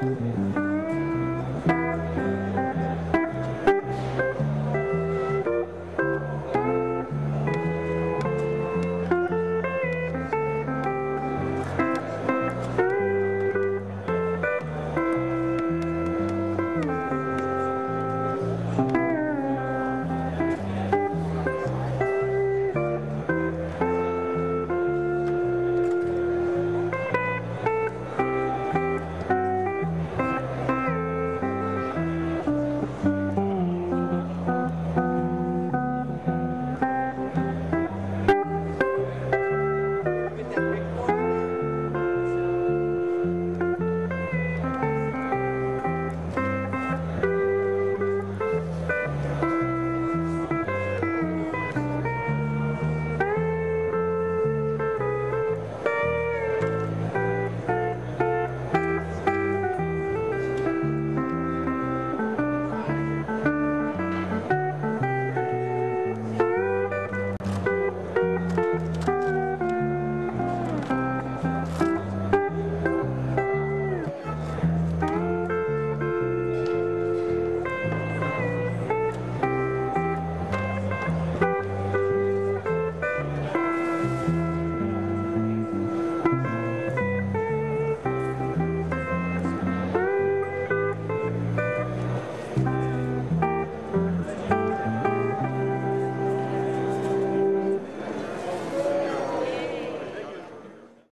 嗯嗯